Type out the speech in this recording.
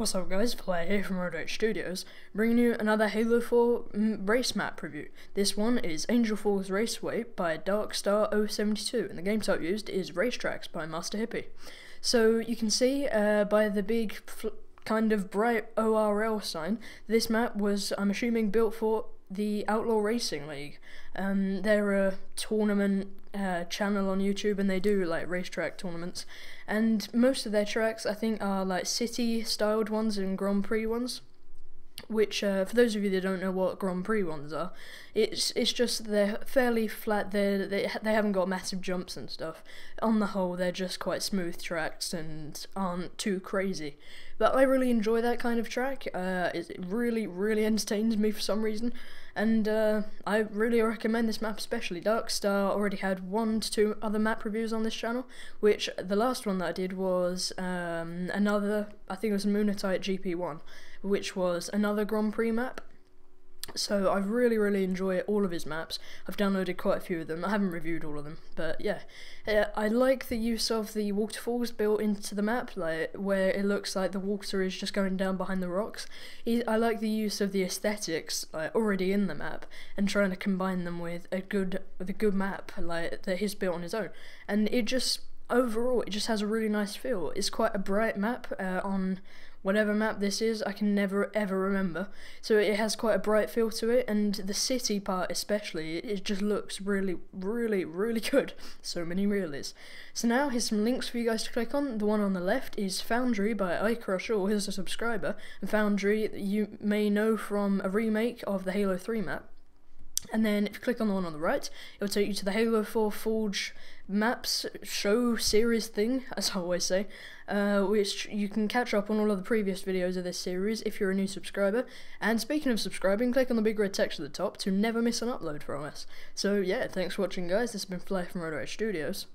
What's up guys, Flare here from Road Studios, bringing you another Halo 4 mm, race map review. This one is Angel Falls Raceway by Darkstar 072, and the game type used is Racetracks by Master Hippie. So you can see uh, by the big kind of bright ORL sign, this map was, I'm assuming, built for the Outlaw Racing League. Um, they're a tournament uh, channel on YouTube and they do like racetrack tournaments. And most of their tracks, I think, are like city styled ones and Grand Prix ones. Which, uh, for those of you that don't know what Grand Prix ones are, it's it's just they're fairly flat. They they they haven't got massive jumps and stuff. On the whole, they're just quite smooth tracks and aren't too crazy. But I really enjoy that kind of track. Uh, it really really entertains me for some reason and uh, I really recommend this map especially. Darkstar already had one to two other map reviews on this channel, which the last one that I did was um, another, I think it was Moonatite GP1, which was another Grand Prix map, so I really, really enjoy all of his maps. I've downloaded quite a few of them. I haven't reviewed all of them, but yeah, uh, I like the use of the waterfalls built into the map, like where it looks like the water is just going down behind the rocks. I like the use of the aesthetics like already in the map and trying to combine them with a good, with a good map like that he's built on his own, and it just overall it just has a really nice feel. It's quite a bright map uh, on whatever map this is, I can never ever remember. So it has quite a bright feel to it, and the city part especially, it just looks really, really, really good. So many realies. So now here's some links for you guys to click on. The one on the left is Foundry by iCrush, who is a subscriber. And Foundry you may know from a remake of the Halo 3 map. And then if you click on the one on the right, it will take you to the Halo 4 Forge maps show series thing, as I always say, uh, which you can catch up on all of the previous videos of this series if you're a new subscriber. And speaking of subscribing, click on the big red text at the top to never miss an upload from us. So yeah, thanks for watching guys, this has been Flare from Road Studios.